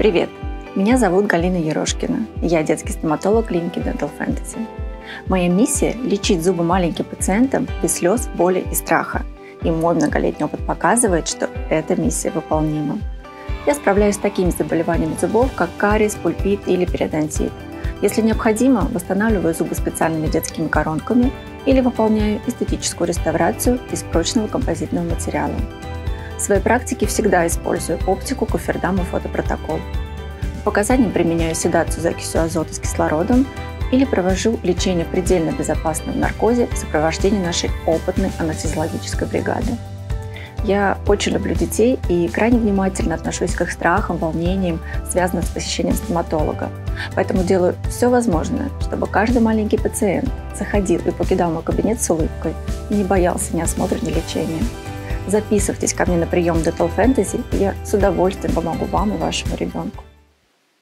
Привет! Меня зовут Галина Ерошкина. Я детский стоматолог клиники Dental Fantasy. Моя миссия – лечить зубы маленьким пациентам без слез, боли и страха. И мой многолетний опыт показывает, что эта миссия выполнима. Я справляюсь с такими заболеваниями зубов, как кариес, пульпит или периодонтит. Если необходимо, восстанавливаю зубы специальными детскими коронками или выполняю эстетическую реставрацию из прочного композитного материала. В своей практике всегда использую оптику, кофердам и фотопротокол. По показаниям применяю седацию закисью азота с кислородом или провожу лечение предельно безопасном наркозе в сопровождении нашей опытной анестезиологической бригады. Я очень люблю детей и крайне внимательно отношусь к их страхам, волнениям, связанным с посещением стоматолога. Поэтому делаю все возможное, чтобы каждый маленький пациент заходил и покидал мой кабинет с улыбкой и не боялся ни осмотра, ни лечения. Записывайтесь ко мне на прием Dental Fantasy, я с удовольствием помогу вам и вашему ребенку.